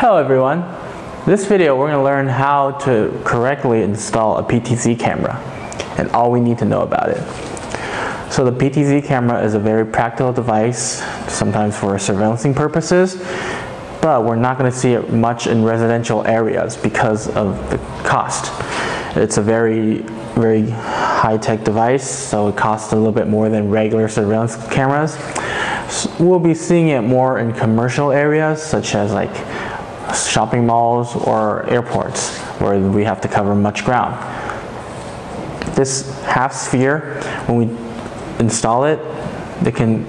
Hello everyone. This video we're going to learn how to correctly install a PTZ camera and all we need to know about it. So the PTZ camera is a very practical device, sometimes for surveillancing purposes, but we're not going to see it much in residential areas because of the cost. It's a very, very high-tech device, so it costs a little bit more than regular surveillance cameras. So we'll be seeing it more in commercial areas, such as like shopping malls or airports, where we have to cover much ground. This half sphere, when we install it, it can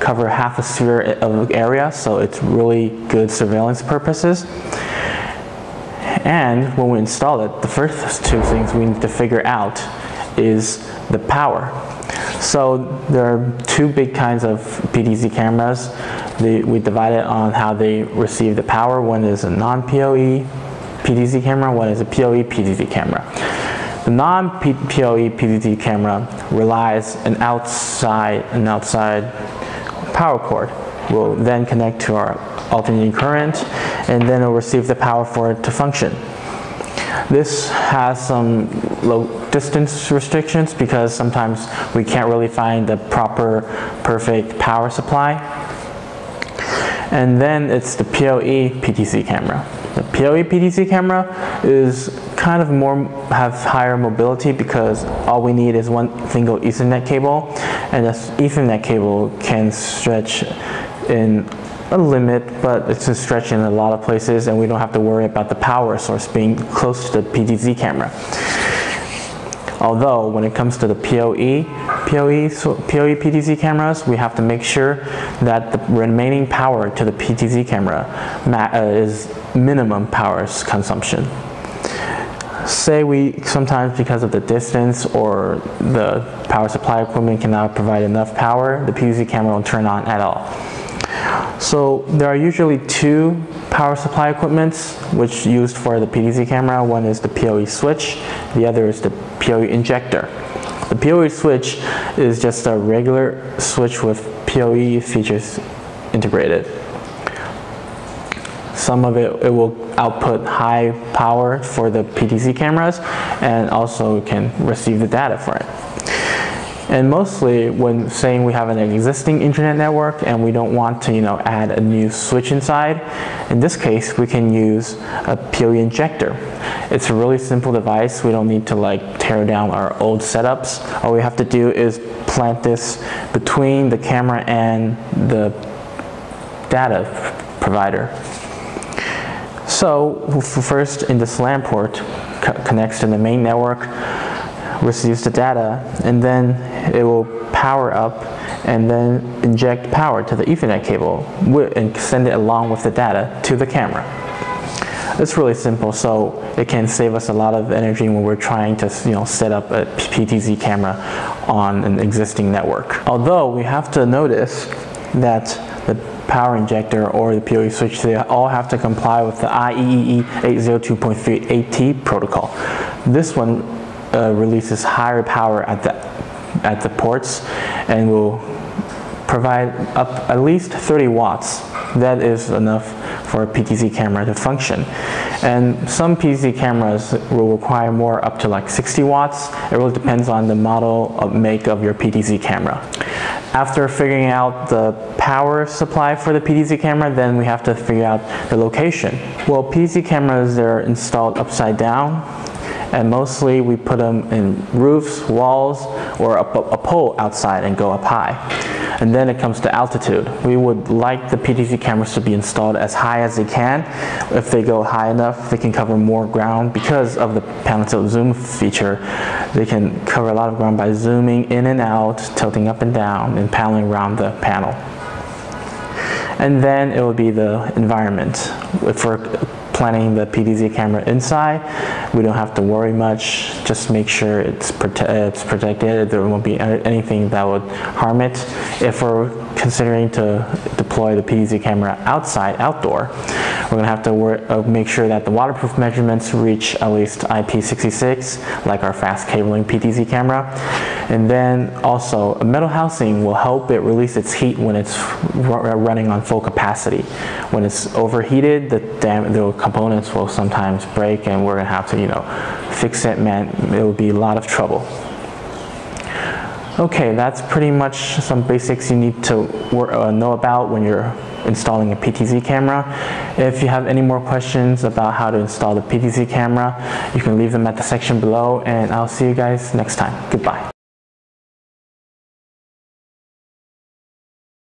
cover half a sphere of area, so it's really good surveillance purposes. And when we install it, the first two things we need to figure out is the power. So there are two big kinds of PTZ cameras. We divide it on how they receive the power. One is a non-PoE PTZ camera, one is a PoE PTZ camera. The non-PoE PTZ camera relies an outside an outside power cord. Will then connect to our alternating current, and then it will receive the power for it to function. This has some low distance restrictions because sometimes we can't really find the proper perfect power supply. And then it's the PoE PTZ camera. The PoE PTZ camera is kind of more have higher mobility because all we need is one single Ethernet cable and this Ethernet cable can stretch in a limit but it's a stretch in a lot of places and we don't have to worry about the power source being close to the PTZ camera. Although when it comes to the PoE, PoE, so PoE PTZ cameras, we have to make sure that the remaining power to the PTZ camera uh, is minimum power consumption say we sometimes because of the distance or the power supply equipment cannot provide enough power, the PTZ camera won't turn on at all. So there are usually two power supply equipments which used for the PTZ camera. One is the PoE switch, the other is the PoE injector. The PoE switch is just a regular switch with PoE features integrated. Some of it, it will output high power for the PTZ cameras and also can receive the data for it. And mostly when saying we have an existing internet network and we don't want to you know, add a new switch inside, in this case we can use a PoE injector. It's a really simple device. We don't need to like tear down our old setups. All we have to do is plant this between the camera and the data provider. So first in this LAN port connects to the main network, receives the data, and then it will power up and then inject power to the Ethernet cable and send it along with the data to the camera. It's really simple, so it can save us a lot of energy when we're trying to you know, set up a PTZ camera on an existing network. Although we have to notice that the power injector or the PoE switch, they all have to comply with the IEEE 802.3 AT protocol. This one uh, releases higher power at the, at the ports and will provide up at least 30 watts. That is enough for a PTZ camera to function. And some PTZ cameras will require more up to like 60 watts. It really depends on the model of make of your PTZ camera. After figuring out the power supply for the PTZ camera, then we have to figure out the location. Well, PTZ cameras they're installed upside down, and mostly we put them in roofs, walls, or a, pole outside and go up high. And then it comes to altitude. We would like the PTZ cameras to be installed as high as they can. If they go high enough, they can cover more ground because of the panel tilt zoom feature. They can cover a lot of ground by zooming in and out, tilting up and down, and paneling around the panel. And then it will be the environment. If we're planning the PTZ camera inside, we don't have to worry much. Just make sure it's, prote it's protected. There won't be anything that would harm it. If we're considering to deploy the PTZ camera outside, outdoor, we're going to have to uh, make sure that the waterproof measurements reach at least IP66, like our fast cabling PTZ camera. And then also, a metal housing will help it release its heat when it's running on full capacity. When it's overheated, the, the components will sometimes break and we're going to have to, you know, fix it, man. It will be a lot of trouble. Okay, that's pretty much some basics you need to uh, know about when you're installing a PTZ camera. If you have any more questions about how to install the PTZ camera, you can leave them at the section below and I'll see you guys next time. Goodbye.